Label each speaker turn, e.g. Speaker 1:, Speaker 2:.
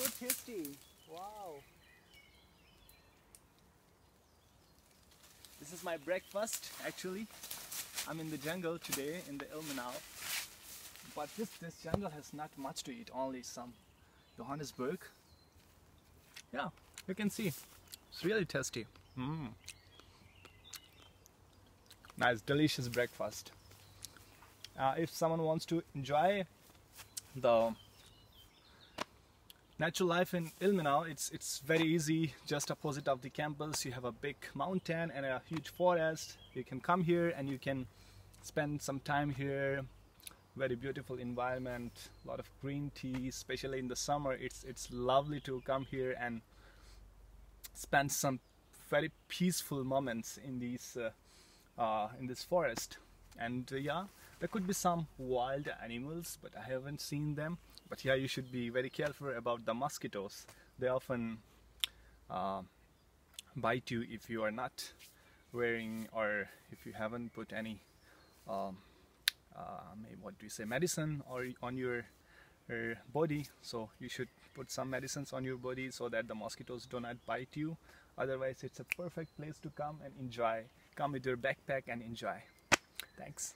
Speaker 1: so tasty. Wow. This is my breakfast actually. I'm in the jungle today in the Ilmenau. But this, this jungle has not much to eat, only some Johannisbeeren. Yeah, you can see. It's really tasty. Mm. Nice, delicious breakfast. Uh, if someone wants to enjoy the natural life in Ilmenau, it's it's very easy. Just opposite of the campus, you have a big mountain and a huge forest. You can come here and you can spend some time here. Very beautiful environment, a lot of green tea, especially in the summer. It's it's lovely to come here and spend some very peaceful moments in these uh, uh, in this forest. And uh, yeah, there could be some wild animals, but I haven't seen them. But yeah, you should be very careful about the mosquitoes. They often uh, bite you if you are not wearing or if you haven't put any um, uh, what do you say medicine or on your, your body. So you should put some medicines on your body so that the mosquitoes do not bite you. Otherwise it's a perfect place to come and enjoy. Come with your backpack and enjoy. Thanks